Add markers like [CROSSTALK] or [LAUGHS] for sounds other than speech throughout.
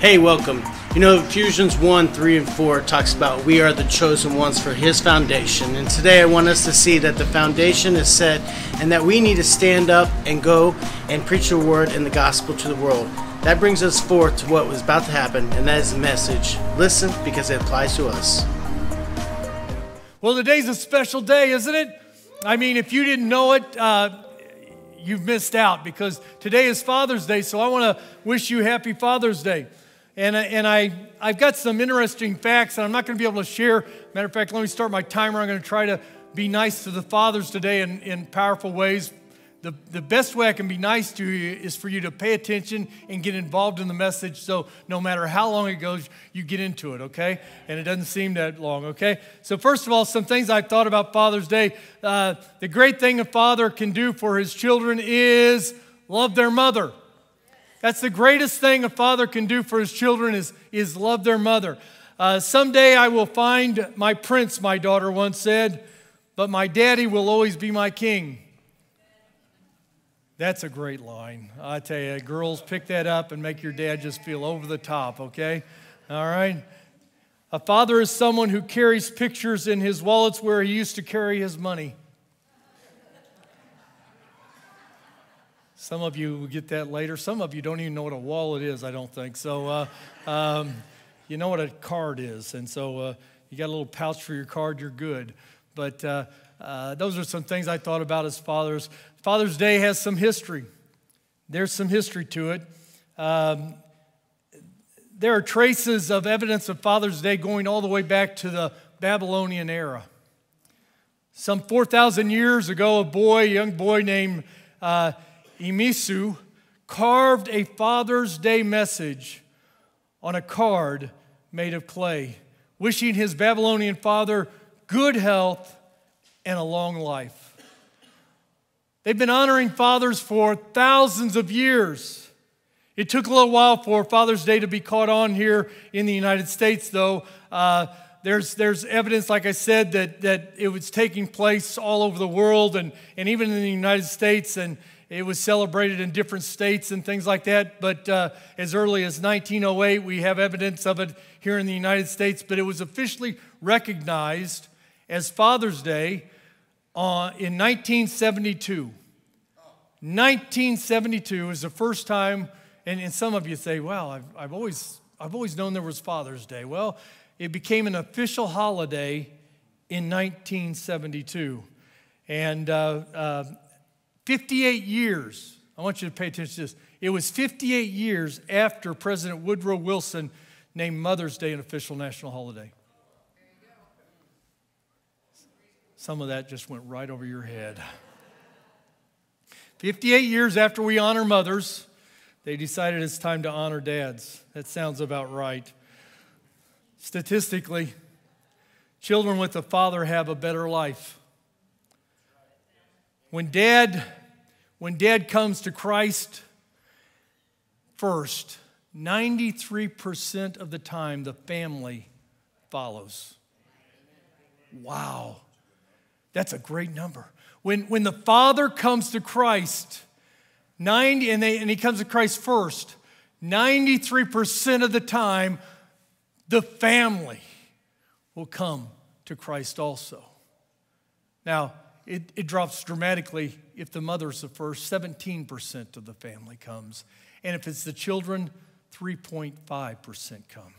Hey, welcome. You know, Ephesians 1, 3, and 4 talks about we are the chosen ones for His foundation. And today I want us to see that the foundation is set and that we need to stand up and go and preach the word and the gospel to the world. That brings us forth to what was about to happen, and that is the message. Listen because it applies to us. Well, today's a special day, isn't it? I mean, if you didn't know it, uh, you've missed out because today is Father's Day. So I want to wish you happy Father's Day. And, and I, I've got some interesting facts, and I'm not going to be able to share. Matter of fact, let me start my timer. I'm going to try to be nice to the fathers today in, in powerful ways. The, the best way I can be nice to you is for you to pay attention and get involved in the message so no matter how long it goes, you get into it, okay? And it doesn't seem that long, okay? So, first of all, some things I've thought about Father's Day. Uh, the great thing a father can do for his children is love their mother. That's the greatest thing a father can do for his children is, is love their mother. Uh, someday I will find my prince, my daughter once said, but my daddy will always be my king. That's a great line. I tell you, girls, pick that up and make your dad just feel over the top, okay? All right? A father is someone who carries pictures in his wallets where he used to carry his money. Some of you will get that later. Some of you don't even know what a wallet is, I don't think. So, uh, um, you know what a card is. And so, uh, you got a little pouch for your card, you're good. But uh, uh, those are some things I thought about as fathers. Father's Day has some history. There's some history to it. Um, there are traces of evidence of Father's Day going all the way back to the Babylonian era. Some 4,000 years ago, a boy, a young boy named uh, Imisu carved a Father's Day message on a card made of clay, wishing his Babylonian father good health and a long life. They've been honoring fathers for thousands of years. It took a little while for Father's Day to be caught on here in the United States, though. Uh, there's, there's evidence, like I said, that, that it was taking place all over the world and, and even in the United States. And, it was celebrated in different states and things like that, but uh, as early as 1908, we have evidence of it here in the United States. But it was officially recognized as Father's Day uh, in 1972. 1972 is the first time, and, and some of you say, well, I've, I've, always, I've always known there was Father's Day. Well, it became an official holiday in 1972. And uh, uh, 58 years, I want you to pay attention to this. It was 58 years after President Woodrow Wilson named Mother's Day an official national holiday. Some of that just went right over your head. 58 years after we honor mothers, they decided it's time to honor dads. That sounds about right. Statistically, children with a father have a better life. When dad when dad comes to Christ first, 93% of the time the family follows. Wow. That's a great number. When, when the father comes to Christ, 90, and, they, and he comes to Christ first, 93% of the time, the family will come to Christ also. Now, it, it drops dramatically if the mother's the first, 17% of the family comes. And if it's the children, 3.5% come.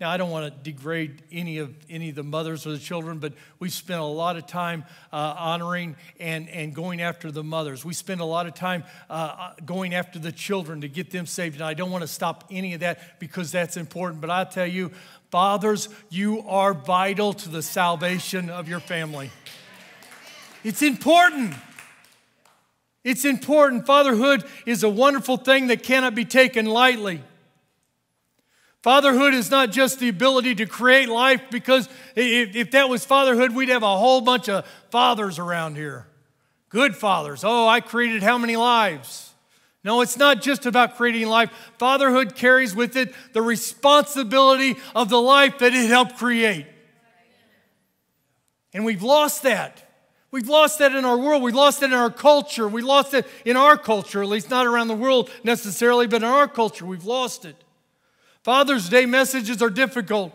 Now, I don't want to degrade any of any of the mothers or the children, but we've spent a lot of time uh, honoring and, and going after the mothers. We spend a lot of time uh, uh going after the children to get them saved. And I don't want to stop any of that because that's important. But I tell you, fathers, you are vital to the salvation of your family. It's important. It's important. Fatherhood is a wonderful thing that cannot be taken lightly. Fatherhood is not just the ability to create life, because if, if, that was fatherhood, we'd have a whole bunch of fathers around here. Good fathers. Oh, I created how many lives? No, it's not just about creating life. Fatherhood carries with it the responsibility of the life that it helped create. And we've lost that. We've lost that in our world. We lost it in our culture. We lost it in our culture, at least not around the world necessarily, but in our culture, we've lost it. Father's Day messages are difficult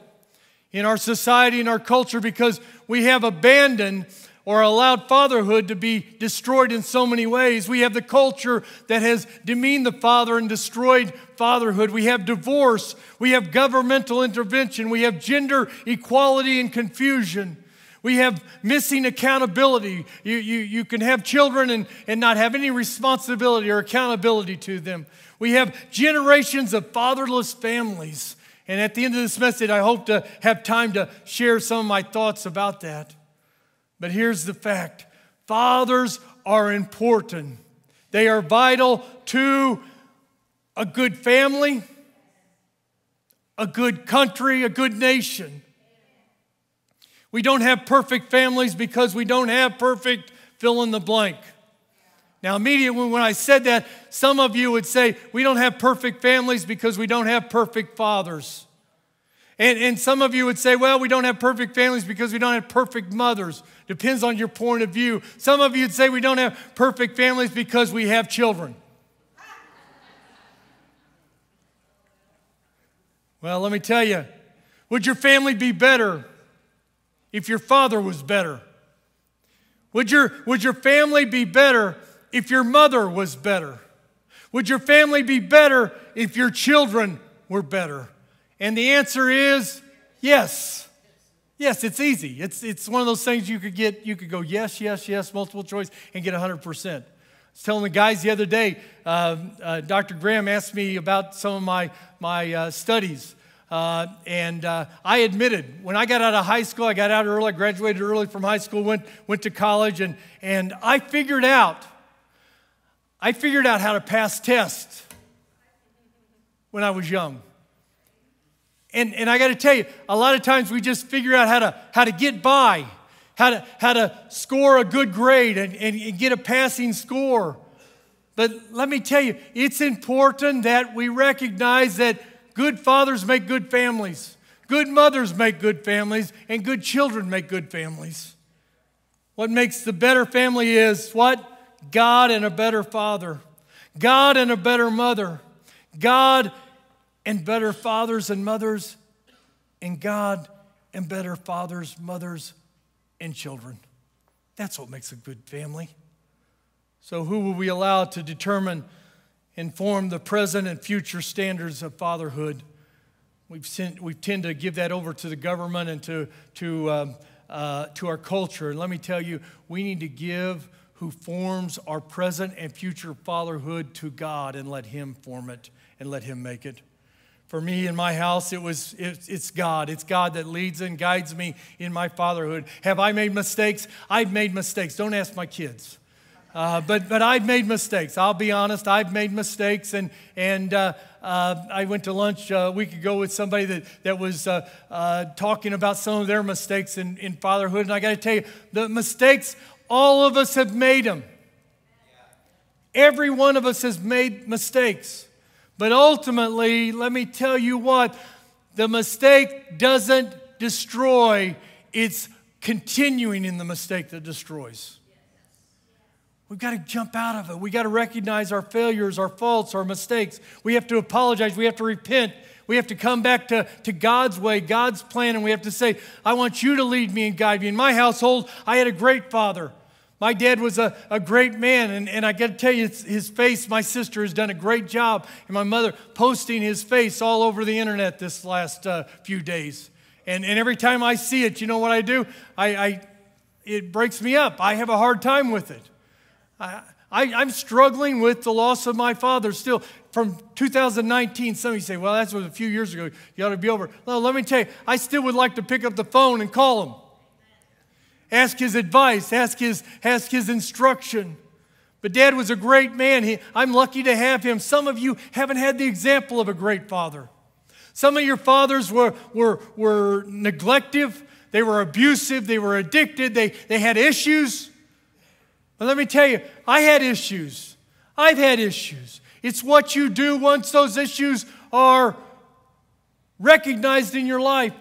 in our society and our culture because we have abandoned or allowed fatherhood to be destroyed in so many ways. We have the culture that has demeaned the father and destroyed fatherhood. We have divorce. We have governmental intervention. We have gender equality and confusion. We have missing accountability. You, you, you can have children and, and not have any responsibility or accountability to them. We have generations of fatherless families. And at the end of this message, I hope to have time to share some of my thoughts about that. But here's the fact fathers are important, they are vital to a good family, a good country, a good nation. We don't have perfect families because we don't have perfect fill in the blank. Now, immediately when I said that, some of you would say, We don't have perfect families because we don't have perfect fathers. And, and some of you would say, well, we don't have perfect families because we don't have perfect mothers. Depends on your point of view. Some of you would say we don't have perfect families because we have children. Well, let me tell you, would your family be better if your father was better? Would your, would your family be better if your mother was better? Would your family be better if your children were better? And the answer is yes. Yes, it's easy. It's, it's one of those things you could get, you could go yes, yes, yes, multiple choice, and get 100%. I was telling the guys the other day, uh, uh, Dr. Graham asked me about some of my, my uh, studies. Uh, and uh, I admitted, when I got out of high school, I got out early, I graduated early from high school, went, went to college, and, and I figured out, I figured out how to pass tests when I was young. And, and I got to tell you, a lot of times we just figure out how to, how to get by, how to, how to score a good grade and, and, and get a passing score. But let me tell you, it's important that we recognize that good fathers make good families, good mothers make good families, and good children make good families. What makes the better family is what? God and a better father, God and a better mother, God and better fathers and mothers, and God and better fathers, mothers, and children. That's what makes a good family. So, who will we allow to determine and form the present and future standards of fatherhood? We've, sent, we tend to give that over to the government and to, to, um, uh, to our culture. And let me tell you, we need to give who forms our present and future fatherhood to God and let Him form it and let Him make it. For me in my house, it was, it, it's God. It's God that leads and guides me in my fatherhood. Have I made mistakes? I've made mistakes. Don't ask my kids. Uh, but, but I've made mistakes. I'll be honest, I've made mistakes. And, and uh, uh, I went to lunch a week ago with somebody that, that was uh, uh, talking about some of their mistakes in, in fatherhood. And I got to tell you, the mistakes, all of us have made them. Every one of us has made mistakes. But ultimately, let me tell you what the mistake doesn't destroy, it's continuing in the mistake that destroys. We've got to jump out of it. We've got to recognize our failures, our faults, our mistakes. We have to apologize. We have to repent. We have to come back to, to God's way, God's plan, and we have to say, I want you to lead me and guide me. In my household, I had a great father. My dad was a, a great man, and, and I got to tell you, his face, my sister has done a great job, and my mother posting his face all over the internet this last uh, few days. And, and every time I see it, you know what I do? I, I, it breaks me up. I have a hard time with it. I, I, I'm struggling with the loss of my father still from 2019. Some of you say, well, that was a few years ago. You ought to be over. No, let me tell you, I still would like to pick up the phone and call him ask his advice, ask his, ask his instruction. But dad was a great man. He, I'm lucky to have him. Some of you haven't had the example of a great father. Some of your fathers were, were, were neglective, they were abusive, they were addicted, they, they had issues. But let me tell you, I had issues. I've had issues. It's what you do once those issues are recognized in your life.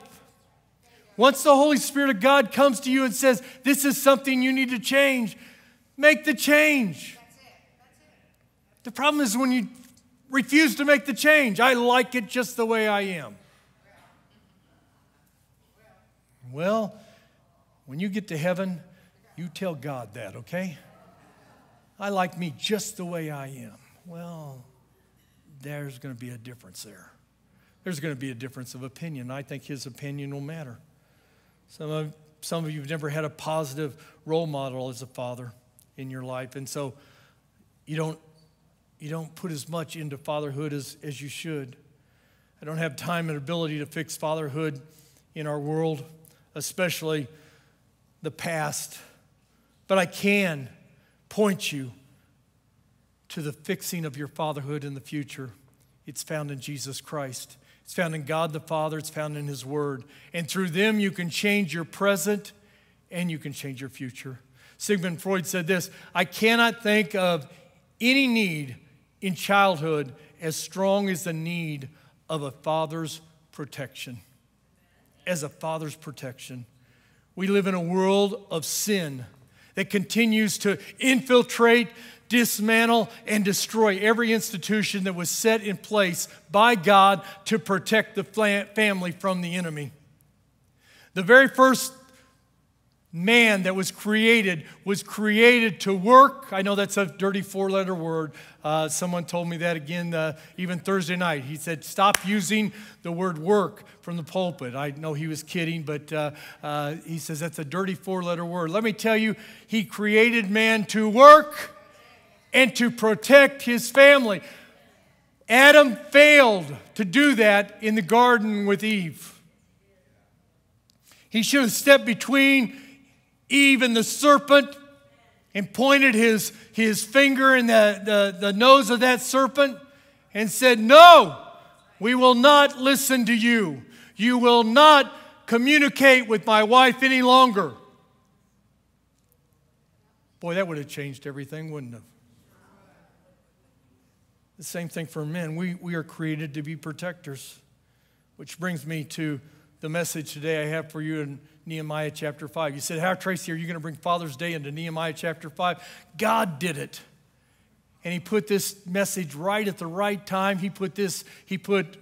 Once the Holy Spirit of God comes to you and says, This is something you need to change, make the change. The problem is when you refuse to make the change. I like it just the way I am. Well, when you get to heaven, you tell God that, okay? I like me just the way I am. Well, there's going to be a difference there. There's going to be a difference of opinion. I think his opinion will matter. Some of, some of you have never had a positive role model as a father in your life, and so you don't, you don't put as much into fatherhood as, as you should. I don't have time and ability to fix fatherhood in our world, especially the past, but I can point you to the fixing of your fatherhood in the future. It's found in Jesus Christ. It's found in God the Father, it's found in His Word. And through them, you can change your present and you can change your future. Sigmund Freud said this I cannot think of any need in childhood as strong as the need of a father's protection. As a father's protection. We live in a world of sin that continues to infiltrate, dismantle, and destroy every institution that was set in place by God to protect the family from the enemy. The very first man that was created was created to work. I know that's a dirty four letter word. Uh, someone told me that again uh, even Thursday night. He said, Stop using the word work from the pulpit. I know he was kidding, but uh, uh he says that's a dirty four letter word. Let me tell you, he created man to work and to protect his family. Adam failed to do that in the garden with Eve. He should have stepped between Eve and the serpent and pointed his, his finger in the, the, the nose of that serpent and said, No, we will not listen to you. You will not communicate with my wife any longer. Boy, that would have changed everything, wouldn't it? The same thing for men. We, we are created to be protectors, which brings me to the message today I have for you in Nehemiah chapter 5. You said, How, Tracy, are you going to bring Father's Day into Nehemiah chapter 5? God did it. And he put this message right at the right time. He put this, he put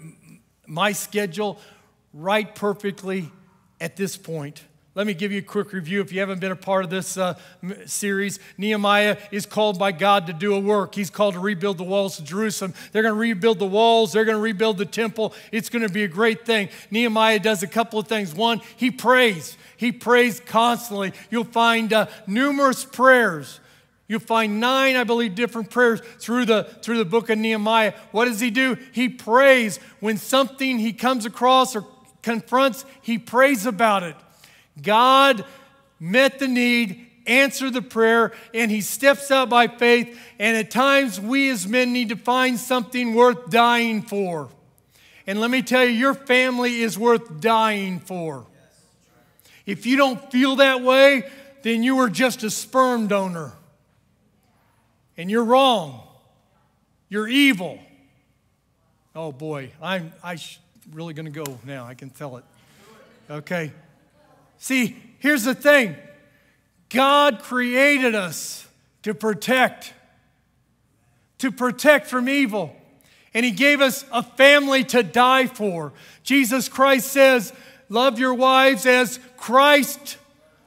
my schedule right perfectly at this point. Let me give you a quick review if you haven't been a part of this uh, series. Nehemiah is called by God to do a work. He's called to rebuild the walls of Jerusalem. They're going to rebuild the walls, they're going to rebuild the temple. It's going to be a great thing. Nehemiah does a couple of things. One, he prays, he prays constantly. You'll find uh, numerous prayers. You'll find nine, I believe, different prayers through the, through the book of Nehemiah. What does he do? He prays when something he comes across or confronts, he prays about it. God met the need, answered the prayer, and he steps out by faith. And at times, we as men need to find something worth dying for. And let me tell you, your family is worth dying for. If you don't feel that way, then you are just a sperm donor. And you're wrong. You're evil. Oh boy, I'm I really going to go now. I can tell it. Okay. See, here's the thing God created us to protect, to protect from evil. And He gave us a family to die for. Jesus Christ says, Love your wives as Christ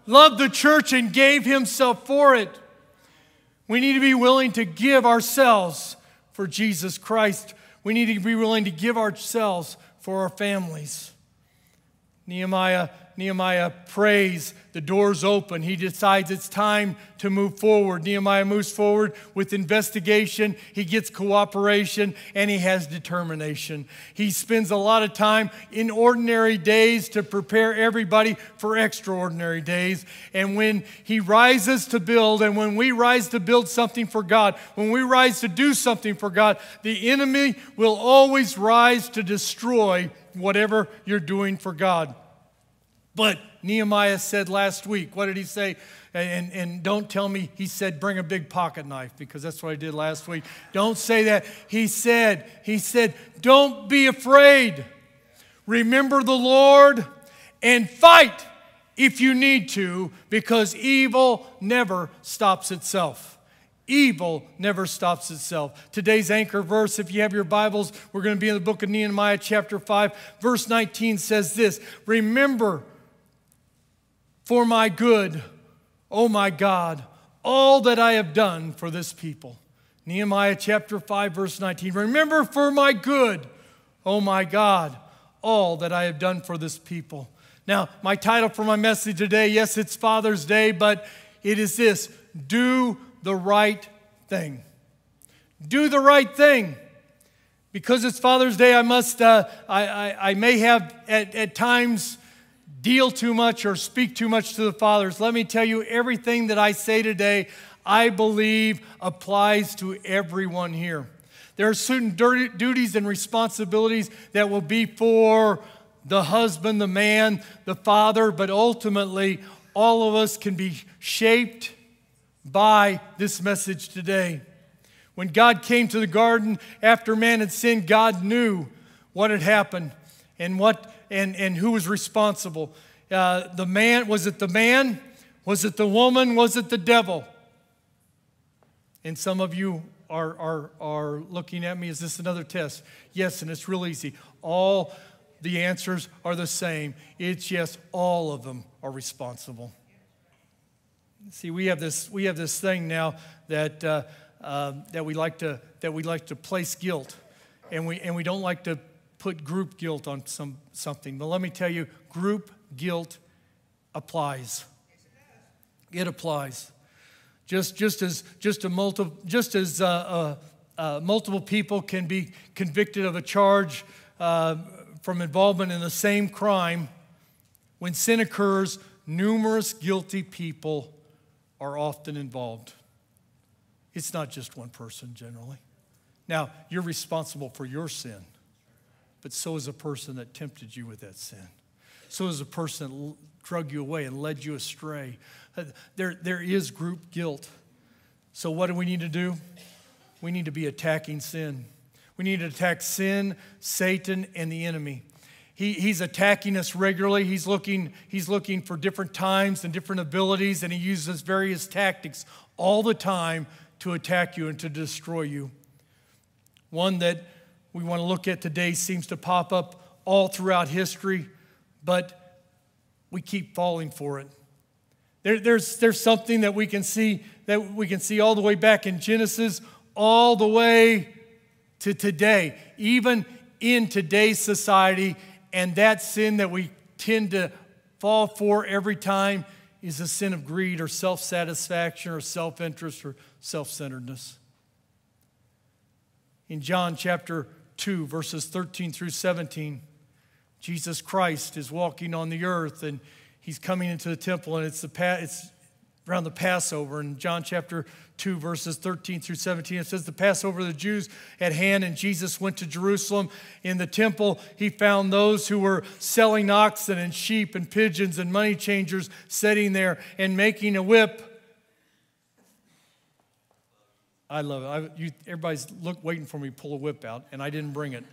loved the church and gave Himself for it. We need to be willing to give ourselves for Jesus Christ. We need to be willing to give ourselves for our families. Nehemiah Nehemiah prays, the doors open. He decides it's time to move forward. Nehemiah moves forward with investigation, he gets cooperation, and he has determination. He spends a lot of time in ordinary days to prepare everybody for extraordinary days. And when he rises to build, and when we rise to build something for God, when we rise to do something for God, the enemy will always rise to destroy whatever you're doing for God. But Nehemiah said last week, what did he say? And, and don't tell me he said, bring a big pocket knife, because that's what I did last week. Don't say that. He said, he said, don't be afraid. Remember the Lord and fight if you need to, because evil never stops itself. Evil never stops itself. Today's anchor verse, if you have your Bibles, we're going to be in the book of Nehemiah, chapter 5, verse 19 says this Remember for my good, oh my God, all that I have done for this people. Nehemiah chapter 5, verse 19. Remember for my good, oh my God, all that I have done for this people. Now, my title for my message today, yes, it's Father's Day, but it is this Do the right thing. Do the right thing. Because it's Father's Day, I must, uh, I, I, I, may have at, at times deal too much or speak too much to the fathers. Let me tell you, everything that I say today, I believe applies to everyone here. There are certain duties and responsibilities that will be for the husband, the man, the father, but ultimately, all of us can be shaped by this message today. When God came to the garden after man had sinned, God knew what had happened and what and, and who was responsible. Uh, the man, was it the man? Was it the woman? Was it the devil? And some of you are, are, are looking at me, is this another test? Yes, and it's real easy. All the answers are the same. It's yes, all of them are responsible. See, we have this, we have this thing now that, uh, uh, that, we like to, that we like to place guilt, and we, and we don't like to put group guilt on some, something. But let me tell you, group guilt applies. It applies. Just, just as, just, a multi, just as uh, uh, uh, multiple people can be convicted of a charge uh, from involvement in the same crime, when sin occurs, numerous guilty people are often involved. It's not just one person generally. Now, you're responsible for your sin but so is a person that tempted you with that sin. So is a person that drug you away and led you astray. Uh, there, there is group guilt. So, what do we need to do? We need to be attacking sin. We need to attack sin, Satan, and the enemy. He, he's attacking us regularly. He's looking, he's looking for different times and different abilities, and he uses various tactics all the time to attack you and to destroy you. One that we want to look at today seems to pop up all throughout history, but we keep falling for it. There, there's, there's something that we can see that we can see all the way back in Genesis, all the way to today, even in today's society, and that sin that we tend to fall for every time is a sin of greed or self satisfaction or self interest or self centeredness. In John chapter 2, verses 13 through 17. Jesus Christ is walking on the earth and he's coming into the temple, and it's, the, it's around the Passover. In John chapter 2, verses 13 through 17, it says, The Passover of the Jews at hand, and Jesus went to Jerusalem. In the temple, he found those who were selling oxen and sheep and pigeons and money changers sitting there and making a whip I love it. I, you, everybody's look, waiting for me to pull a whip out, and I didn't bring it.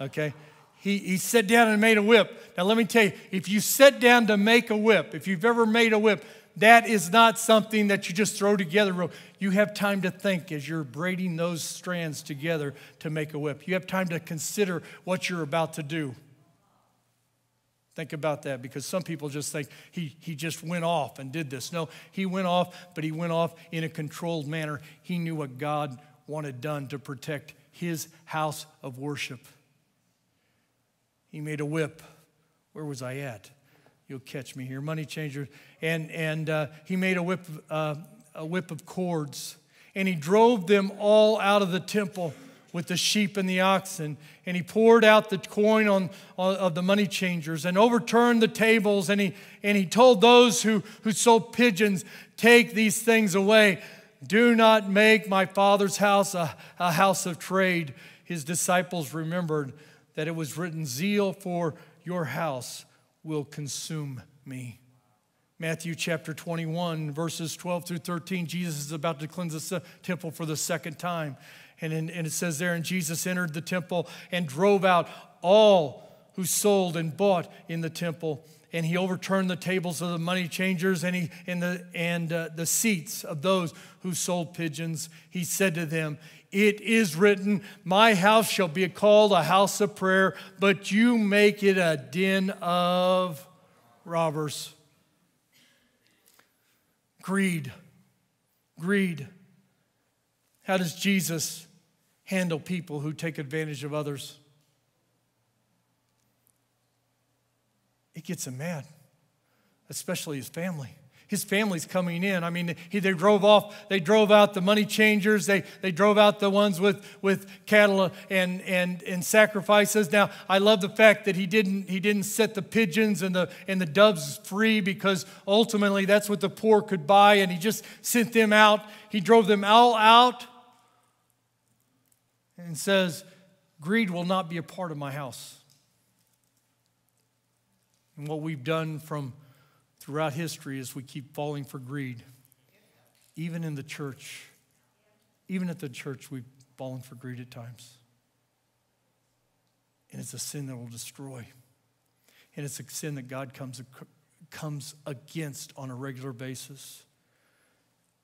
Okay? He, he sat down and made a whip. Now, let me tell you, if you sit down to make a whip, if you've ever made a whip, that is not something that you just throw together. You have time to think as you're braiding those strands together to make a whip. You have time to consider what you're about to do. Think about that because some people just think he, he just went off and did this. No, he went off, but he went off in a controlled manner. He knew what God wanted done to protect his house of worship. He made a whip. Where was I at? You'll catch me here. Money changer. And, and uh, he made a whip, uh, a whip of cords. And he drove them all out of the temple with the sheep and the oxen. And he poured out the coin on, on, of the money changers and overturned the tables. And he, and he told those who, who sold pigeons, Take these things away. Do not make my father's house a, a house of trade. His disciples remembered that it was written, Zeal for your house will consume me. Matthew chapter 21, verses 12 through 13, Jesus is about to cleanse the temple for the second time. And, in, and it says there, and Jesus entered the temple and drove out all who sold and bought in the temple. And he overturned the tables of the money changers and, he, and, the, and uh, the seats of those who sold pigeons. He said to them, It is written, My house shall be called a house of prayer, but you make it a den of robbers. Greed. Greed. How does Jesus handle people who take advantage of others? It gets him mad, especially his family. His family's coming in. I mean, he, they drove off, they drove out the money changers, they, they drove out the ones with, with cattle and, and, and sacrifices. Now, I love the fact that he didn't, he didn't set the pigeons and the, and the doves free because ultimately that's what the poor could buy, and he just sent them out. He drove them all out and says, Greed will not be a part of my house. And what we've done from throughout history is we keep falling for greed. Even in the church, even at the church, we've fallen for greed at times. And it's a sin that will destroy. And it's a sin that God comes, comes against on a regular basis.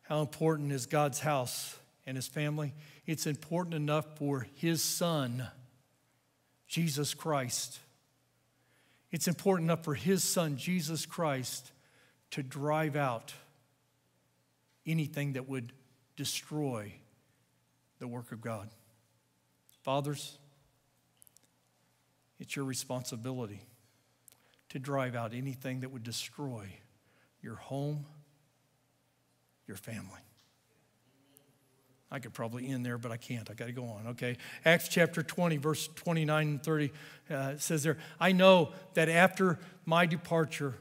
How important is God's house and his family? It's important enough for his son, Jesus Christ. It's important enough for his son, Jesus Christ, to drive out anything that would destroy the work of God. Fathers, it's your responsibility to drive out anything that would destroy your home, your family. I could probably end there, but I can't. I got to go on, okay? Acts chapter 20, verse 29 and 30 uh, says there, I know that after my departure,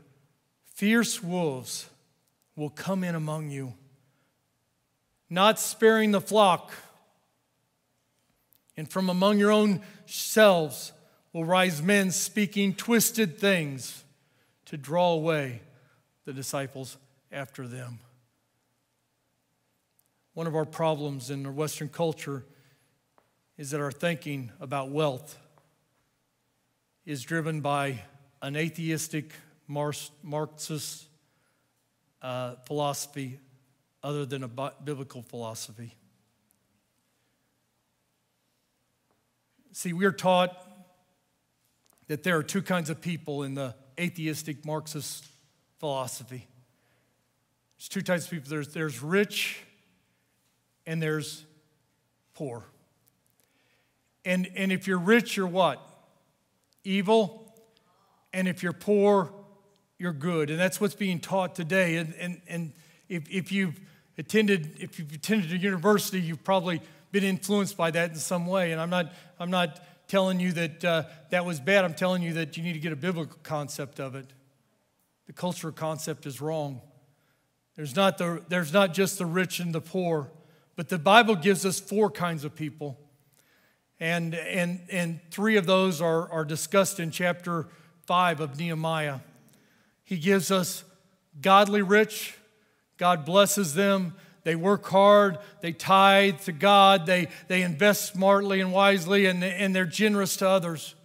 Fierce wolves will come in among you, not sparing the flock. And from among your own selves will rise men speaking twisted things to draw away the disciples after them. One of our problems in our Western culture is that our thinking about wealth is driven by an atheistic Marxist uh, philosophy other than a biblical philosophy. See, we are taught that there are two kinds of people in the atheistic Marxist philosophy. There's two types of people there's, there's rich and there's poor. And, and if you're rich, you're what? Evil. And if you're poor, you're good. And that's what's being taught today. And, and, and if, if you've attended, if you've attended a university, you've probably been influenced by that in some way. And I'm not, I'm not telling you that uh, that was bad. I'm telling you that you need to get a biblical concept of it. The cultural concept is wrong. There's not, the, there's not just the rich and the poor, but the Bible gives us four kinds of people. And, and, and three of those are, are discussed in chapter 5 of Nehemiah. He gives us godly rich. God blesses them. They work hard. They tithe to God. They, they invest smartly and wisely, and, and they're generous to others.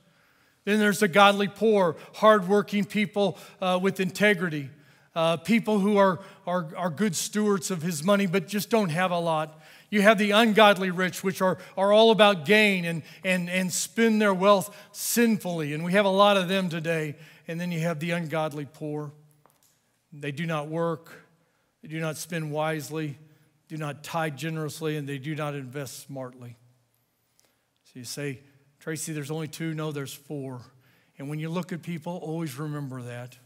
Then there's the godly poor, hardworking people uh, with integrity, uh, people who are, are, are good stewards of his money but just don't have a lot. You have the ungodly rich, which are, are all about gain and, and, and spend their wealth sinfully. And we have a lot of them today. And then you have the ungodly poor. They do not work, they do not spend wisely, do not tithe generously, and they do not invest smartly. So you say, Tracy, there's only two. No, there's four. And when you look at people, always remember that.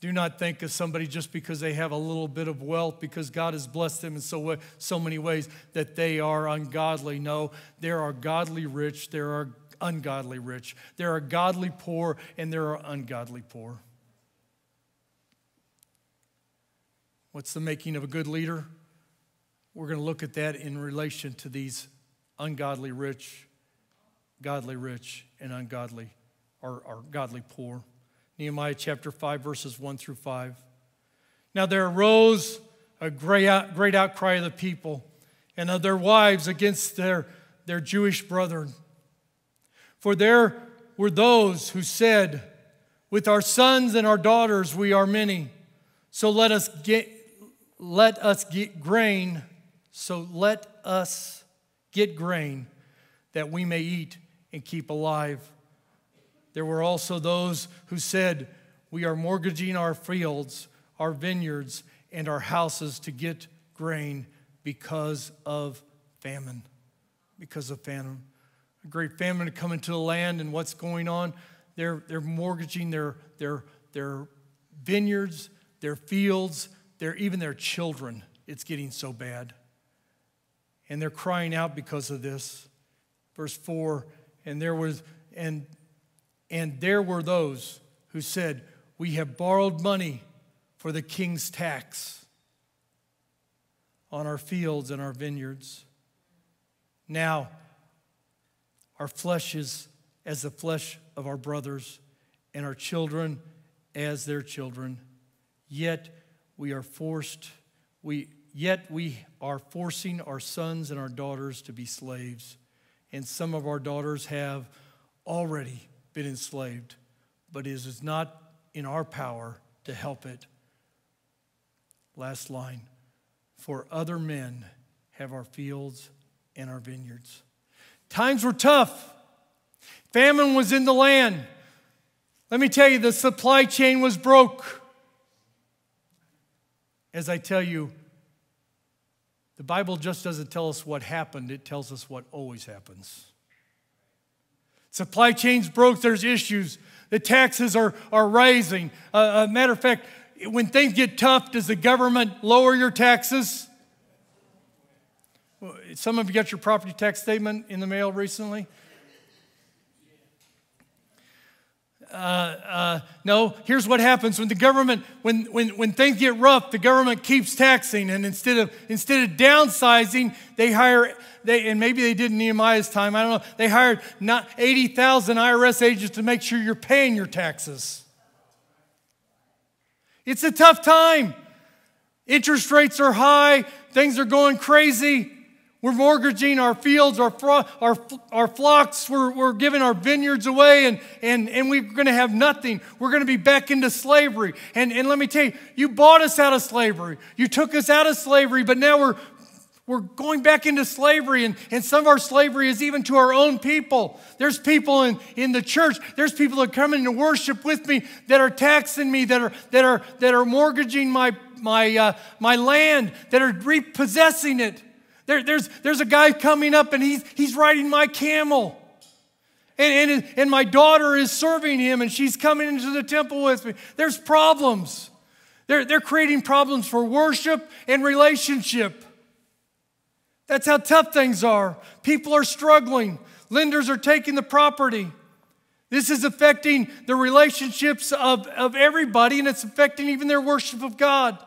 Do not think of somebody just because they have a little bit of wealth, because God has blessed them in so, so many ways, that they are ungodly. No, there are godly rich, there are ungodly rich. There are godly poor and there are ungodly poor. What's the making of a good leader? We're going to look at that in relation to these ungodly rich, godly rich, and ungodly or, or godly poor. Nehemiah chapter 5, verses 1 through 5. Now there arose a great, out, great outcry of the people and of their wives against their, their Jewish brethren for there were those who said, With our sons and our daughters we are many, so let us get, let us get grain, so let us get grain that we may eat and keep alive. There were also those who said, We are mortgaging our fields, our vineyards, and our houses to get grain because of famine. Because of famine. A great famine to come into the land, and what's going on? They're, they're mortgaging their, their, their vineyards, their fields, their, even their children. It's getting so bad. And they're crying out because of this. Verse 4 And there was, and and there were those who said, We have borrowed money for the king's tax on our fields and our vineyards. Now, our flesh is as the flesh of our brothers, and our children as their children. Yet we are forced, we, yet we are forcing our sons and our daughters to be slaves. And some of our daughters have already been enslaved, but it is not in our power to help it. Last line For other men have our fields and our vineyards. Times were tough. Famine was in the land. Let me tell you, the supply chain was broke. As I tell you, the Bible just doesn't tell us what happened, it tells us what always happens. Supply chains broke, there's issues. The taxes are, are rising. Uh, a matter of fact, when things get tough, does the government lower your taxes? Some of you got your property tax statement in the mail recently. Uh, uh, no, here's what happens when the government, when, when, when things get rough, the government keeps taxing, and instead of instead of downsizing, they hire they and maybe they did in Nehemiah's time. I don't know. They hired not eighty thousand IRS agents to make sure you're paying your taxes. It's a tough time. Interest rates are high. Things are going crazy. We're mortgaging our fields, our, our, our flocks, we're, we're giving our vineyards away, and, and, and we're going to have nothing. We're going to be back into slavery. And, and let me tell you, you bought us out of slavery. You took us out of slavery, but now we're, we're going back into slavery, and, and some of our slavery is even to our own people. There's people in, in the church, there's people that come in to worship with me that are taxing me, that are, that are, that are mortgaging my, my, uh, my land, that are repossessing it. There, there's, there's a guy coming up and he's, he's riding my camel. And, and, and my daughter is serving him and she's coming into the temple with me. There's problems. They're, they're creating problems for worship and relationship. That's how tough things are. People are struggling, lenders are taking the property. This is affecting the relationships of, of everybody, and it's affecting even their worship of God.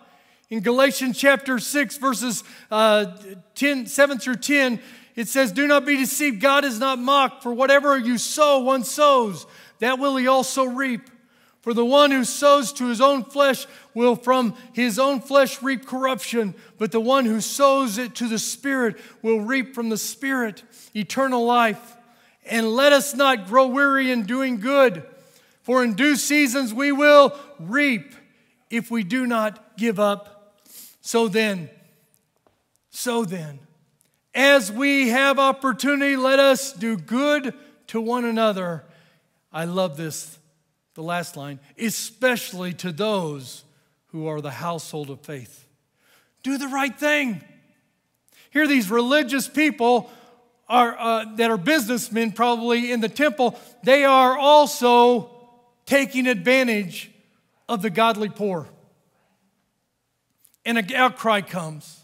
In Galatians chapter 6, verses uh, 10, 7 through 10, it says, Do not be deceived. God is not mocked. For whatever you sow, one sows, that will he also reap. For the one who sows to his own flesh will from his own flesh reap corruption, but the one who sows it to the Spirit will reap from the Spirit eternal life. And let us not grow weary in doing good, for in due seasons we will reap if we do not give up so then, so then, as we have opportunity, let us do good to one another. I love this, the last line, especially to those who are the household of faith. Do the right thing. Here, these religious people are, uh, that are businessmen, probably in the temple, they are also taking advantage of the godly poor and an outcry comes.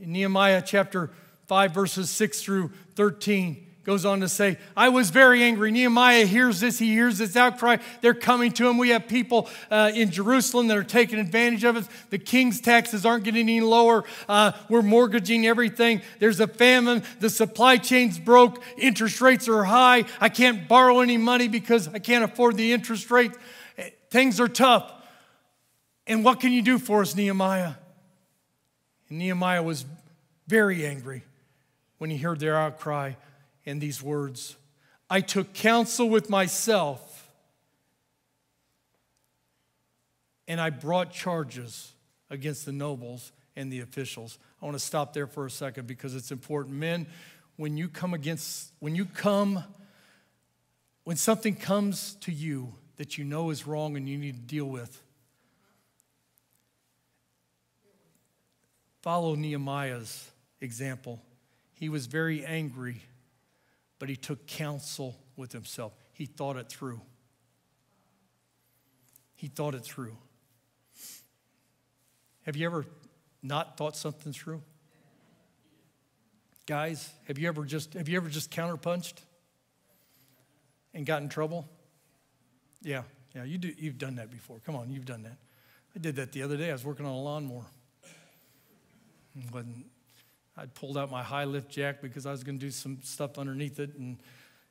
In Nehemiah chapter 5, verses 6 through 13, goes on to say, I was very angry. Nehemiah hears this, he hears this outcry. They're coming to him. We have people uh, in Jerusalem that are taking advantage of us. The king's taxes aren't getting any lower. Uh, we're mortgaging everything. There's a famine. The supply chain's broke. Interest rates are high. I can't borrow any money because I can't afford the interest rate. Things are tough. And what can you do for us, Nehemiah? And Nehemiah was very angry when he heard their outcry and these words I took counsel with myself and I brought charges against the nobles and the officials. I want to stop there for a second because it's important. Men, when you come against, when you come, when something comes to you that you know is wrong and you need to deal with, follow Nehemiah's example. He was very angry, but he took counsel with himself. He thought it through. He thought it through. Have you ever not thought something through? Guys, have you ever just have you ever just counterpunched and got in trouble? Yeah, yeah, you do you've done that before. Come on, you've done that. I did that the other day. I was working on a lawnmower. When I'd pulled out my high lift jack because I was going to do some stuff underneath it, and,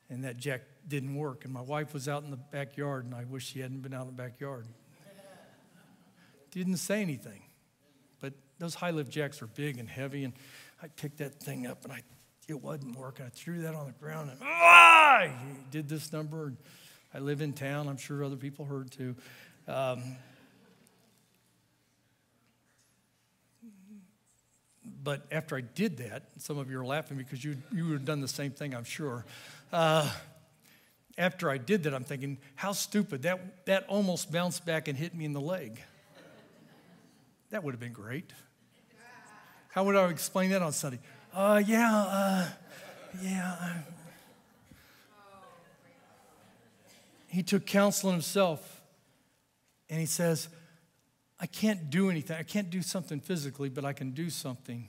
and that jack didn't work. And my wife was out in the backyard, and I wish she hadn't been out in the backyard. [LAUGHS] Didn't say anything. But those high lift jacks are big and heavy, and I picked that thing up, and I, it wasn't working. I threw that on the ground, and ah! I did this number. I live in town. I'm sure other people heard too. Um, but after I did that, some of you are laughing because you, you would have done the same thing, I'm sure. Uh, after I did that, I'm thinking, how stupid. That, that almost bounced back and hit me in the leg. That would have been great. How would I explain that on Sunday? Uh, yeah, uh, yeah. Uh. He took counsel himself and he says, I can't do anything. I can't do something physically, but I can do something.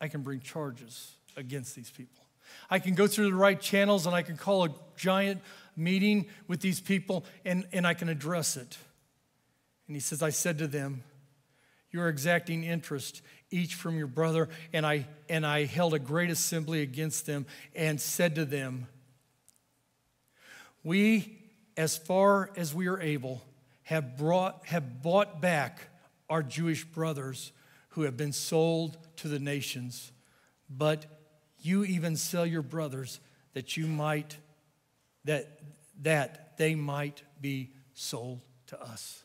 I can bring charges against these people. I can go through the right channels and I can call a giant meeting with these people and, and I can address it. And he says, I said to them, you are exacting interest each from your brother. And I, and I held a great assembly against them and said to them, We, as far as we are able, have, brought, have bought back our Jewish brothers who have been sold to the nations. But you even sell your brothers that you might, that, that they might be sold to us.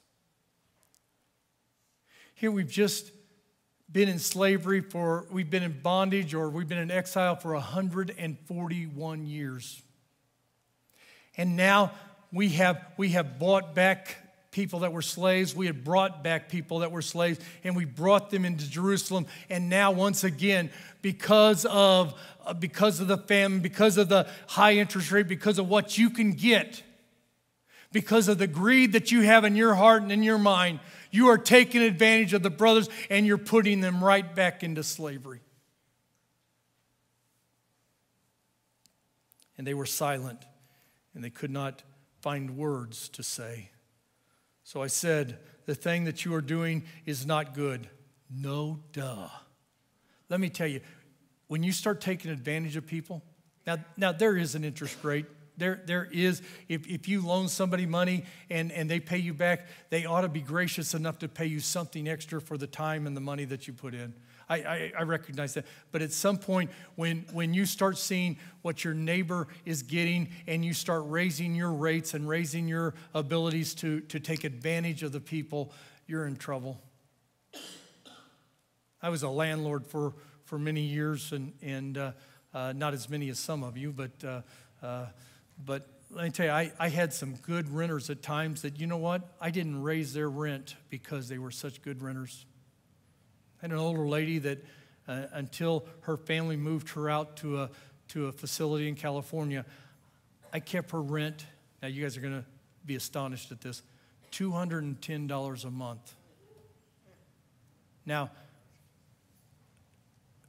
Here we've just been in slavery for, we've been in bondage or we've been in exile for 141 years. And now we have, we have bought back people that were slaves. We had brought back people that were slaves and we brought them into Jerusalem. And now, once again, because of, uh, because of the famine, because of the high interest rate, because of what you can get, because of the greed that you have in your heart and in your mind, you are taking advantage of the brothers and you're putting them right back into slavery. And they were silent and they could not find words to say. So I said, The thing that you are doing is not good. No, duh. Let me tell you, when you start taking advantage of people, now, now there is an interest rate there, there is, if, if you loan somebody money and, and they pay you back, they ought to be gracious enough to pay you something extra for the time and the money that you put in. I, I, I, recognize that. But at some point, when, when you start seeing what your neighbor is getting and you start raising your rates and raising your abilities to, to take advantage of the people, you're in trouble. I was a landlord for, for many years, and, and uh, uh, not as many as some of you, but uh, uh but let me tell you, I, I had some good renters at times that, you know what? I didn't raise their rent because they were such good renters. Had an older lady that, uh, until her family moved her out to a, to a facility in California, I kept her rent. Now, you guys are going to be astonished at this $210 a month. Now,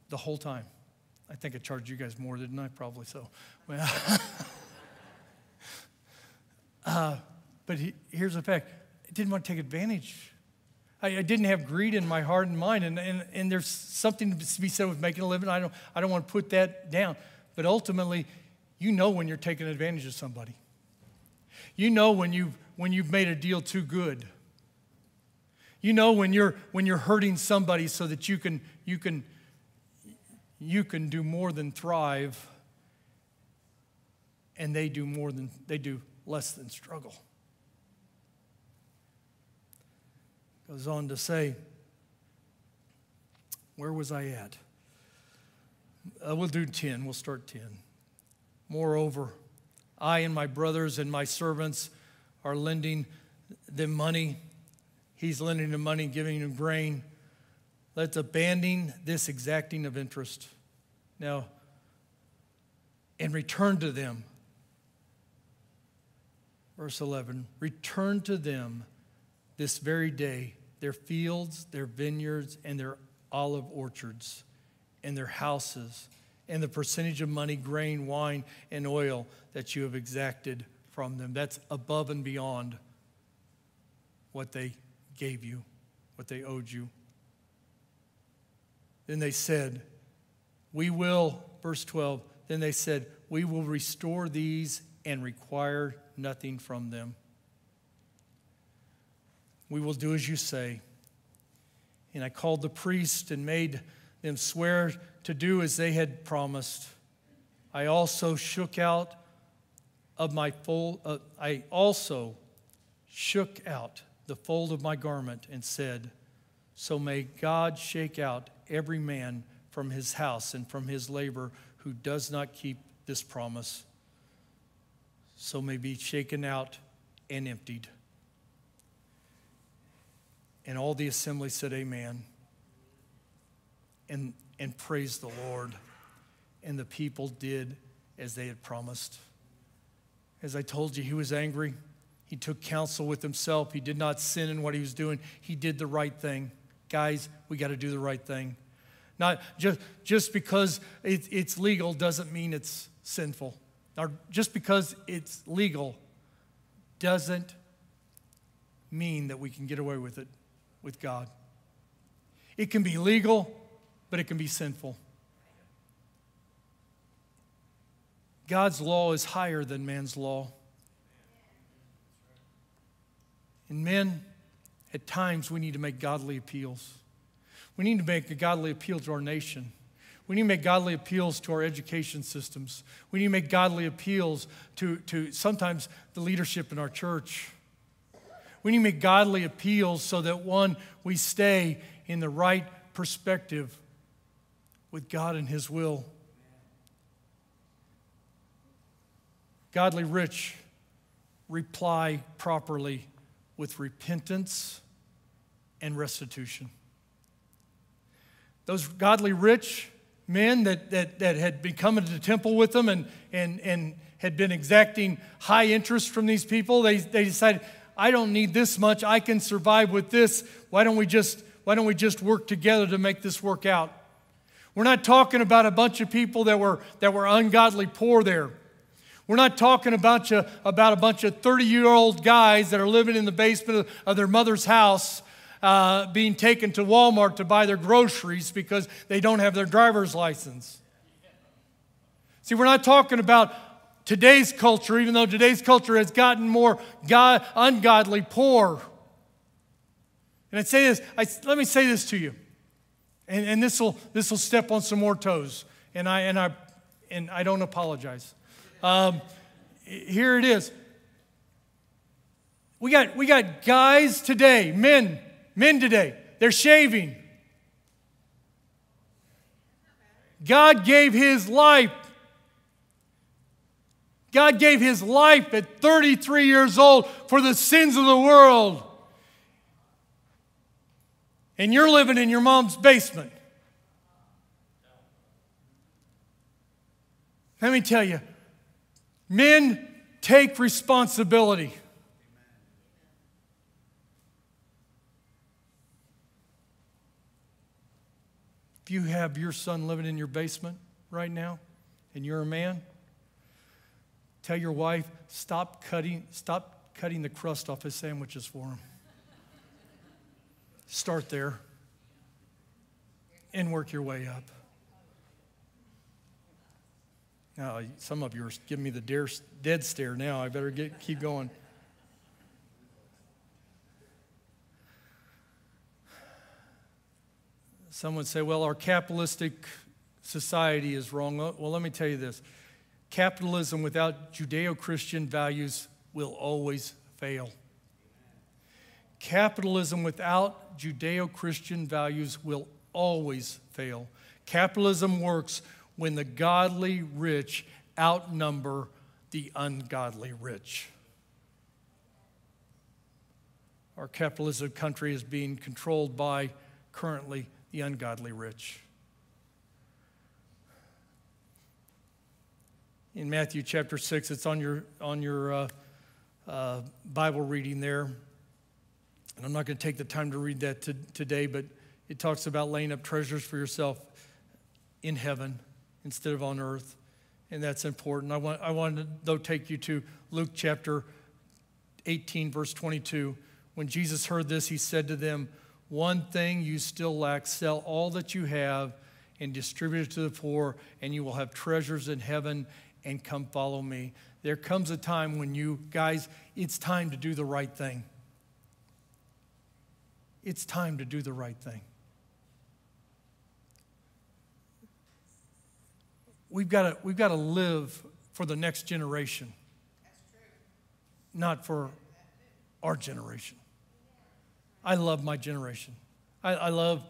the whole time. I think I charged you guys more, didn't I? Probably so. Well, [LAUGHS] Uh, but he, here's the fact I didn't want to take advantage. I, I, didn't have greed in my heart and mind. And, and, and there's something to be said with making a living. I don't, I don't want to put that down. But ultimately, you know when you're taking advantage of somebody. You know when you've, when you've made a deal too good. You know when you're, when you're hurting somebody so that you can, you, can, you can do more than thrive and they do more than they do less than struggle. Goes on to say, where was I at? Uh, we'll do 10. We'll start 10. Moreover, I and my brothers and my servants are lending them money. He's lending them money, giving them grain. Let's abandon this exacting of interest. Now, and return to them. Verse 11 Return to them this very day their fields, their vineyards, and their olive orchards, and their houses, and the percentage of money, grain, wine, and oil that you have exacted from them. That's above and beyond what they gave you, what they owed you. Then they said, We will, verse 12, then they said, We will restore these and require nothing from them. We will do as you say. And I called the priest and made them swear to do as they had promised. I also shook out of my fold, uh, I also shook out the fold of my garment and said, So may God shake out every man from his house and from his labor who does not keep this promise, so may be shaken out and emptied. And all the assembly said, Amen. And, and praised the Lord. And the people did as they had promised. As I told you, he was angry. He took counsel with himself. He did not sin in what he was doing. He did the right thing. Guys, we got to do the right thing. Not just, just because it, it's legal doesn't mean it's sinful. Or just because it's legal doesn't mean that we can get away with it with God. It can be legal, but it can be sinful. God's law is higher than man's law. And men, at times, we need to make godly appeals. We need to make a godly appeal to our nation. We need to make godly appeals to our education systems. We need to make godly appeals to, to sometimes the leadership in our church. We need to make godly appeals so that, one, we stay in the right perspective with God and His will. Godly rich reply properly with repentance and restitution. Those godly rich men that, that, that had been coming to the temple with them and, and, and had been exacting high interest from these people, they, they decided, I don't need this much. I can survive with this. Why don't we just, why don't we just work together to make this work out? We're not talking about a bunch of people that were, that were ungodly poor there. We're not talking about, you, about a bunch of 30 year old guys that are living in the basement of, of their mother's house uh, being taken to Walmart to buy their groceries because they don't have their driver's license. See, we're not talking about today's culture, even though today's culture has gotten more God, ungodly poor. And I say this, I, let me say this to you, and, and this will this will step on some more toes, and I and I and I don't apologize. Um, here it is. We got we got guys today, men Men today, they're shaving. God gave his life. God gave his life at 33 years old for the sins of the world. And you're living in your mom's basement. Let me tell you, men take responsibility. If you have your son living in your basement right now and you're a man, tell your wife, stop cutting, stop cutting the crust off his sandwiches for him. Start there and work your way up. Now, some of you are giving me the dead stare now. I better get, keep going. Some would say, well, our capitalistic society is wrong. Well, let me tell you this Capitalism without Judeo Christian values will always fail. Capitalism without Judeo Christian values will always fail. Capitalism works when the godly rich outnumber the ungodly rich. Our capitalist country is being controlled by currently the ungodly rich. In Matthew chapter 6, it's on your, on your uh, uh, Bible reading there. And I'm not going to take the time to read that to, today, but it talks about laying up treasures for yourself in heaven instead of on earth. And that's important. I want, I want to, though, take you to Luke chapter 18, verse 22. When Jesus heard this, he said to them, One thing you still lack sell all that you have and distribute it to the poor, and you will have treasures in heaven, and come follow me. There comes a time when you, guys, it's time to do the right thing. It's time to do the right thing. We've got to, we've got to live for the next generation, not for our generation. I love my generation. I, I, love,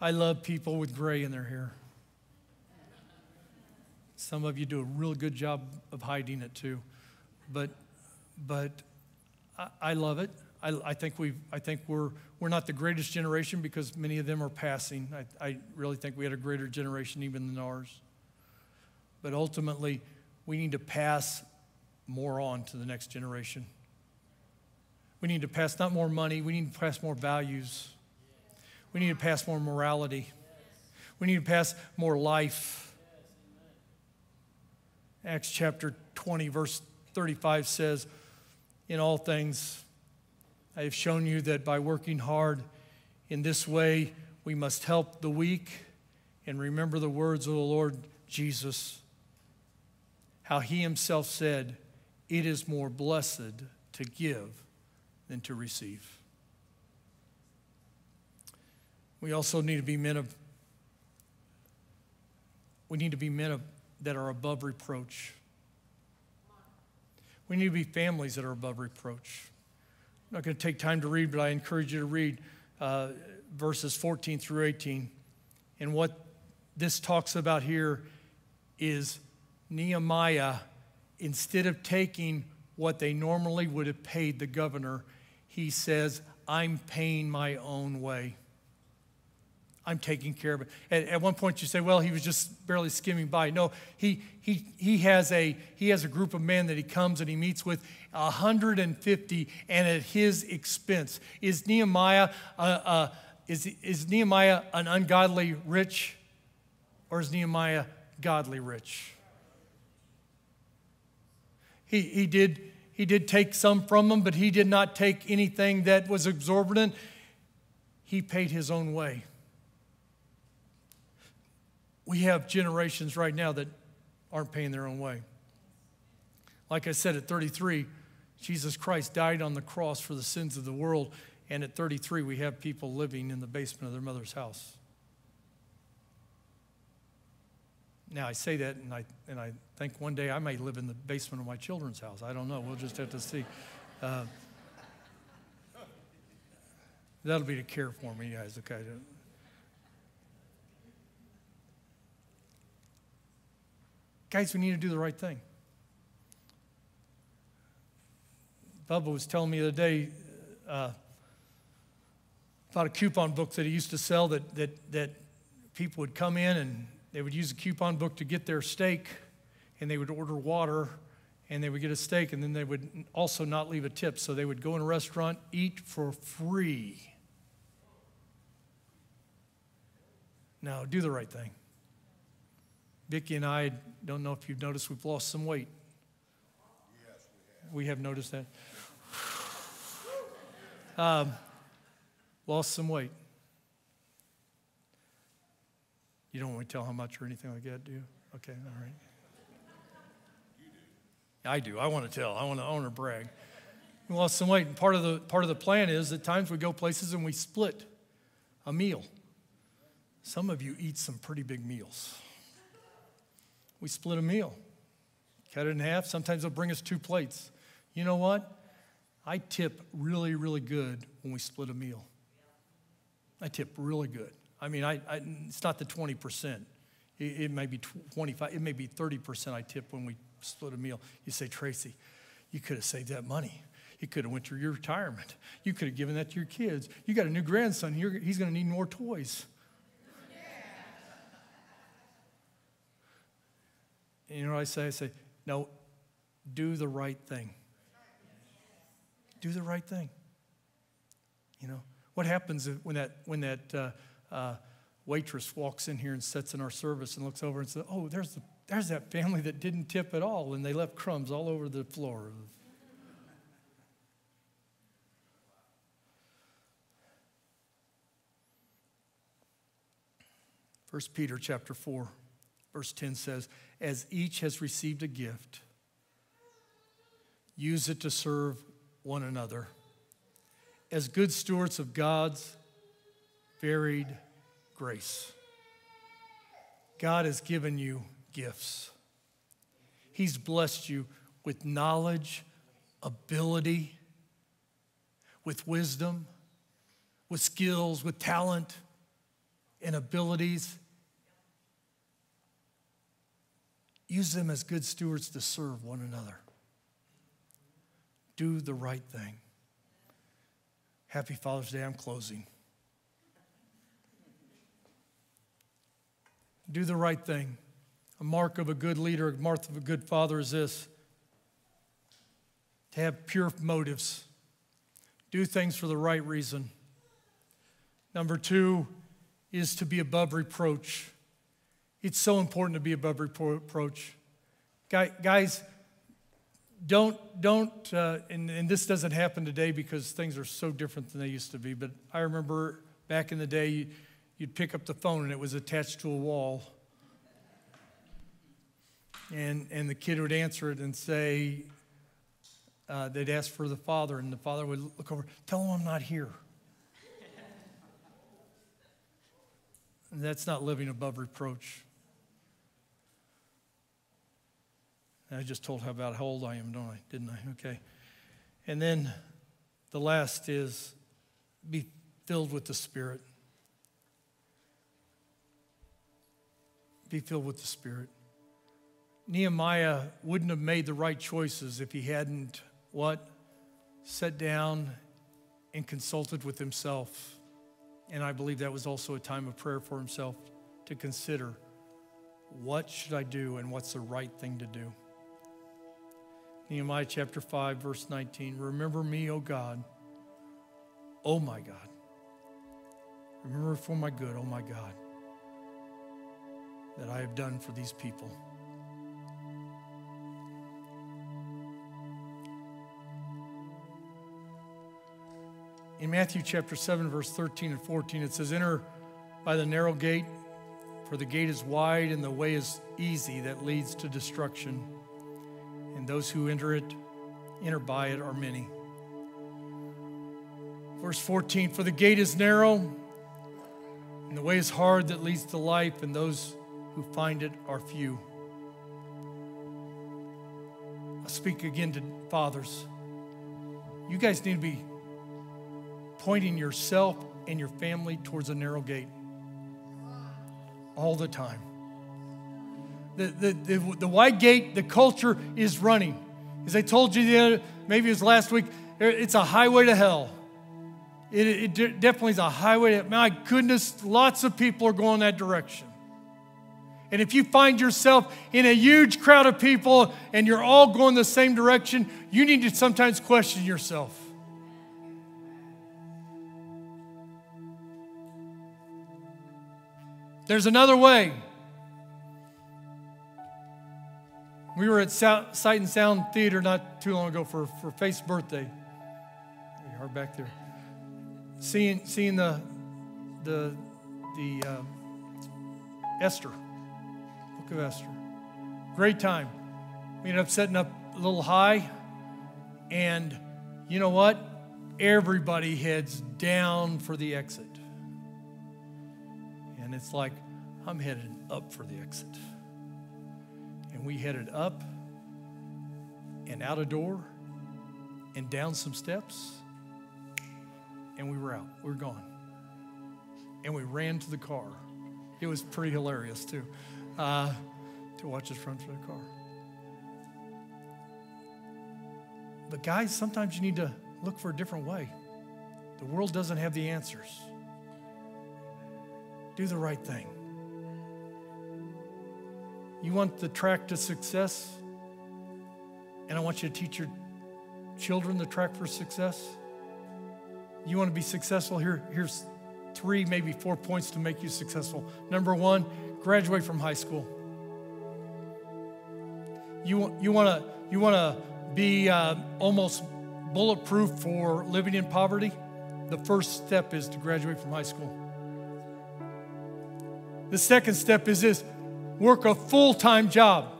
I love people with gray in their hair. Some of you do a real good job of hiding it too. But, but I, I love it. I, I, think, we I think we're, we're not the greatest generation because many of them are passing. I, I really think we had a greater generation even than ours. But ultimately, we need to pass more on to the next generation. We need to pass not more money, we need to pass more values. We need to pass more morality. We need to pass more life. Acts chapter 20, verse 35 says, In all things, I have shown you that by working hard in this way, we must help the weak and remember the words of the Lord Jesus. How he himself said, It is more blessed to give than to receive. We also need to be men of, we need to be men of, that are above reproach. We need to be families that are above reproach. I'm not going to take time to read, but I encourage you to read uh, verses 14 through 18. And what this talks about here is Nehemiah, instead of taking what they normally would have paid the governor, he says, I'm paying my own way. I'm taking care of it. At, at, one point, you say, well, he was just barely skimming by. No, he, he, he, has a, he has a group of men that he comes and he meets with 150 and at his expense. Is Nehemiah, uh, uh, is, is Nehemiah an ungodly rich or is Nehemiah godly rich? He, he did he did take some from them, but he did not take anything that was exorbitant. He paid his own way. We have generations right now that aren't paying their own way. Like I said, at 33, Jesus Christ died on the cross for the sins of the world. And at 33, we have people living in the basement of their mother's house. Now, I say that, and I, and I think one day I may live in the basement of my children's house. I don't know. We'll just have to see. Uh, [LAUGHS] that'll be to care for me, guys, okay? Guys, we need to do the right thing. Bubba was telling me the other day uh, about a coupon book that he used to sell that, that, that people would come in and they would use a coupon book to get their steak, and they would order water, and they would get a steak, and then they would also not leave a tip. So they would go in a restaurant, eat for free. Now, do the right thing. Vicki and I don't know if you've noticed, we've lost some weight. Yes, we have. We have noticed that. Um, lost some weight. You don't want to tell how much or anything like that, do you? Okay, all right. You do. I do. I want to tell. I want to, own or brag. We lost some weight, and part of the part of the plan is that times we go places and we split a meal. Some of you eat some pretty big meals. We split a meal. cut it in half. Sometimes they'll bring us two plates. You know what? I tip really, really good when we split a meal. I tip really good. I mean, I, I it's not the 20%. It, it, may be 25, it may be 30% I tip when we split a meal. You say, Tracy, you could have saved that money. You could have went to your retirement. You could have given that to your kids. You got a new grandson. he's going to need more toys. You know what I say? I say, no, do the right thing. Do the right thing. You know, what happens when that, when that uh, uh, waitress walks in here and sits in our service and looks over and says, oh, there's, the, there's that family that didn't tip at all and they left crumbs all over the floor. First Peter chapter 4, verse 10 says, As each has received a gift, use it to serve one another as good stewards of God's varied grace. God has given you gifts. He's blessed you with knowledge, ability, with wisdom, with skills, with talent and abilities. Use them as good stewards to serve one another. Do the right thing. Happy Father's Day. I'm closing. Do the right thing. A mark of a good leader, a mark of a good father is this to have pure motives, do things for the right reason. Number two is to be above reproach. It's so important to be above reproach. Guys, don't, don't uh, and, and this doesn't happen today because things are so different than they used to be, but I remember back in the day, you'd pick up the phone and it was attached to a wall. And, and the kid would answer it and say, uh, they'd ask for the father, and the father would look over, tell him I'm not here. that's not living above reproach. I just told her about how old I am, don't I? Didn't I? Okay. And then the last is be filled with the Spirit. Be filled with the Spirit. Nehemiah wouldn't have made the right choices if he hadn't what? Sat down and consulted with himself. And I believe that was also a time of prayer for himself to consider what should I do and what's the right thing to do. Nehemiah chapter 5, verse 19. Remember me, O God. Oh my God. Remember for my good, oh my God, that I have done for these people. In Matthew chapter 7, verse 13 and 14, it says, Enter by the narrow gate, for the gate is wide and the way is easy that leads to destruction and those who enter it, enter by it, are many. Verse 14 For the gate is narrow, and the way is hard that leads to life, and those who find it are few. I speak again to fathers. You guys need to be pointing yourself and your family towards a narrow gate all the time the, the, the, the gate, the culture is running. As I told you the other, maybe it was last week, it's a highway to hell. It, it definitely is a highway. To, my goodness, lots of people are going that direction. And if you find yourself in a huge crowd of people and you're all going the same direction, you need to sometimes question yourself. There's another way. We were at Sight and Sound Theater not too long ago for, for Faith's birthday. You are back there. Seeing, seeing the, the, the uh, Esther, Book of Esther. Great time. We ended up setting up a little high, and you know what? Everybody heads down for the exit. And it's like, I'm headed up for the exit. We headed up and out a door and down some steps, and we were out. We were gone. And we ran to the car. It was pretty hilarious, too, uh, to watch us run to the car. But, guys, sometimes you need to look for a different way. The world doesn't have the answers. Do the right thing. You want the track to success? And I want you to teach your children the track for success. You want to be successful? Here, here's three, maybe four points to make you successful. Number one, graduate from high school. You, you want to you want to be uh, almost bulletproof for living in poverty? The first step is to graduate from high school. The second step is this work a full time job.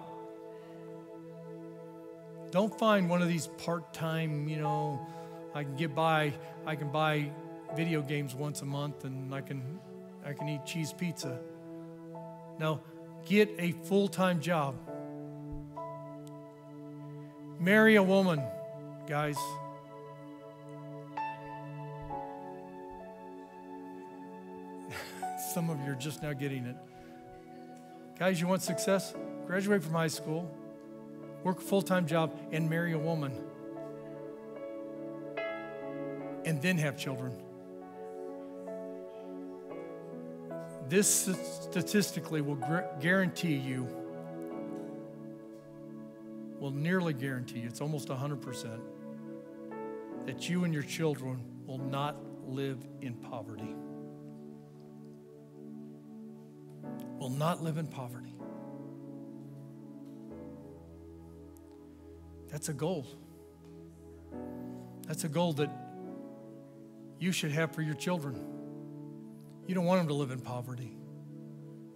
Don't find one of these part time, you know, I can get by, I can buy video games once a month and I can, I can eat cheese pizza. No, get a full time job. Marry a woman, guys. [LAUGHS] Some of you are just now getting it. Guys, you want success? Graduate from high school, work a full time job, and marry a woman. And then have children. This statistically will guarantee you, will nearly guarantee it's almost 100%, that you and your children will not live in poverty. Will not live in poverty. That's a goal. That's a goal that you should have for your children. You don't want them to live in poverty.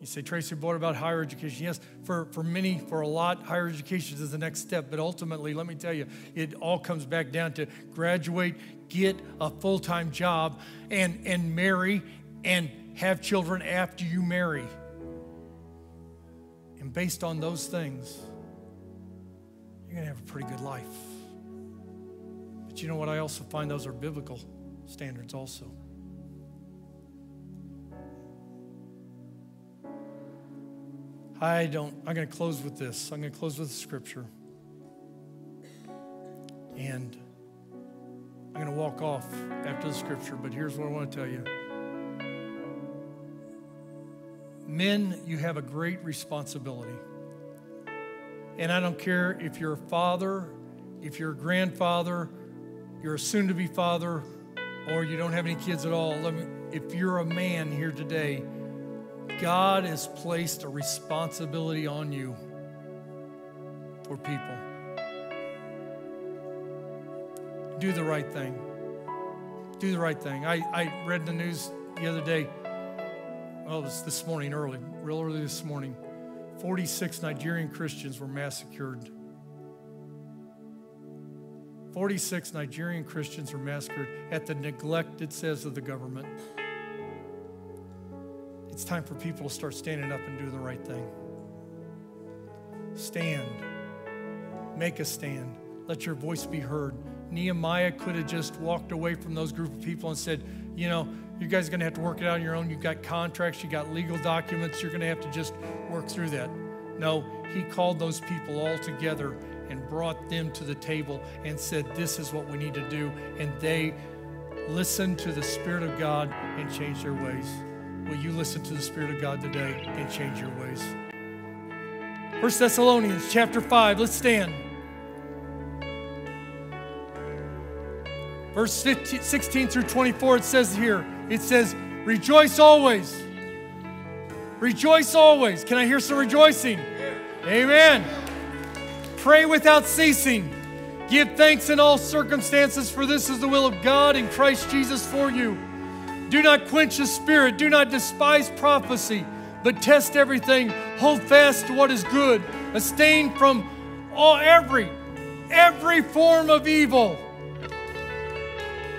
You say, Tracy, what about higher education? Yes, for, for many, for a lot, higher education is the next step. But ultimately, let me tell you, it all comes back down to graduate, get a full time job, and, and marry, and have children after you marry. And based on those things, you're going to have a pretty good life. But you know what? I also find those are biblical standards, also. I don't, I'm going to close with this. I'm going to close with scripture. And I'm going to walk off after the scripture, but here's what I want to tell you. Men, you have a great responsibility. And I don't care if you're a father, if you're a grandfather, you're a soon to be father, or you don't have any kids at all. Me, if you're a man here today, God has placed a responsibility on you for people. Do the right thing. Do the right thing. I, I read the news the other day well, it was this morning early, real early this morning. 46 Nigerian Christians were massacred. 46 Nigerian Christians were massacred at the neglect, it says, of the government. It's time for people to start standing up and do the right thing. Stand. Make a stand. Let your voice be heard. Nehemiah could have just walked away from those group of people and said, you know, you guys are going to have to work it out on your own. You've got contracts, you've got legal documents. You're going to have to just work through that. No, he called those people all together and brought them to the table and said, This is what we need to do. And they listened to the Spirit of God and changed their ways. Will you listen to the Spirit of God today and change your ways? First Thessalonians chapter 5, let's stand. Verse 15, 16 through 24, it says here, it says, Rejoice always. Rejoice always. Can I hear some rejoicing? Amen. Pray without ceasing. Give thanks in all circumstances, for this is the will of God in Christ Jesus for you. Do not quench the spirit, do not despise prophecy, but test everything. Hold fast to what is good. Abstain from all every every form of evil.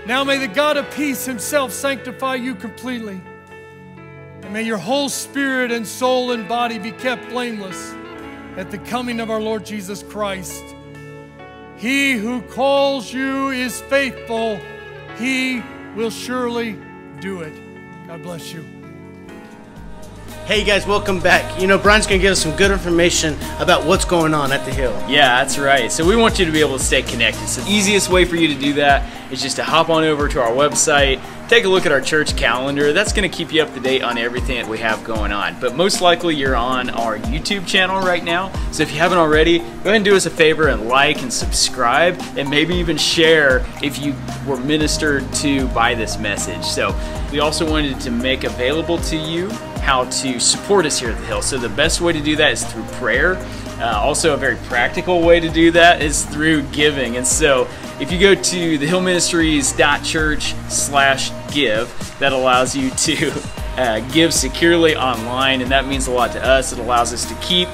Now may the God of peace himself sanctify you completely. And may your whole spirit and soul and body be kept blameless at the coming of our Lord Jesus Christ. He who calls you is faithful. He will surely do it. God bless you. Hey guys, welcome back. You know, Brian's going to give us some good information about what's going on at the Hill. Yeah, that's right. So we want you to be able to stay connected. So the easiest way for you to do that is just to hop on over to our website, take a look at our church calendar. That's going to keep you up to date on everything that we have going on. But most likely you're on our YouTube channel right now. So if you haven't already, go ahead and do us a favor and like and subscribe and maybe even share if you were ministered to by this message. So we also wanted to make available to you how to support us here at the Hill. So the best way to do that is through prayer. Uh, also, a very practical way to do that is through giving. And so, if you go to thehillministries.church slash give, that allows you to [LAUGHS] uh, give securely online, and that means a lot to us. It allows us to keep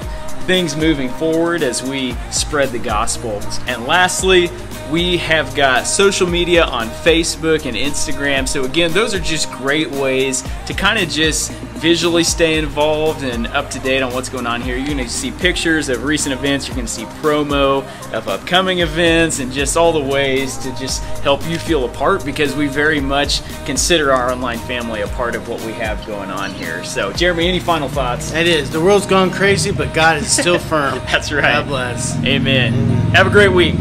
things moving forward as we spread the gospel. And lastly, we have got social media on Facebook and Instagram. So, again, those are just great ways to kind of just visually stay involved and up to date on what's going on here. You're going to see pictures of recent events, you're going to see promo of upcoming events, and just all the ways to just help you feel a part because we very much consider our online family a part of what we have going on here. So, Jeremy, any final thoughts? It is. The world's gone crazy, but God is still [LAUGHS] firm. That's right. God bless. Amen. Have a great week.